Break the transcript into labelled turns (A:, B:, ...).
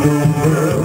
A: Voodoo